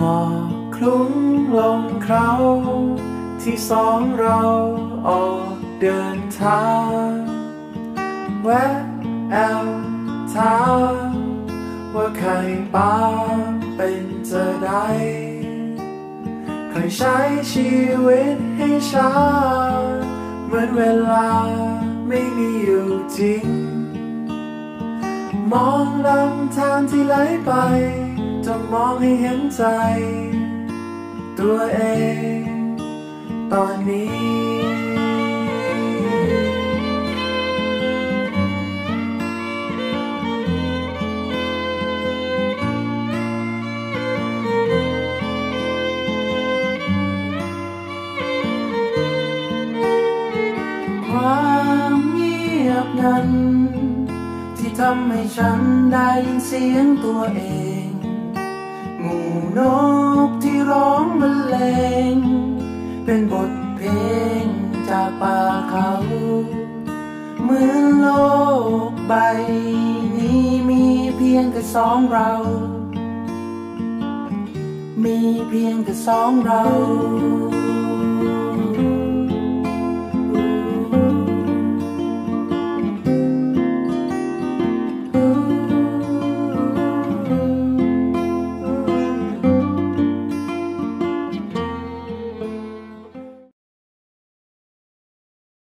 หมอกคลุ้งลงเขาที่สองเราออกเดินทางแวะแอลถามว่าใครป้าเป็นจะได้เคยใช้ชีวิตให้ช้า เหมือนเวลาไม่มีอยู่จริง มองลำทางที่ไหลไป จะมองให้เห็นใจ ตัวเอง ตอนนี้ ความเงียบนั้น ที่ทำให้ฉันได้ยินเสียงตัวเอง เป็นบทเพลงจากป่าเขาเหมือนโลกใบนี้มีเพียงแค่สองเรา มีเพียงแค่สองเรา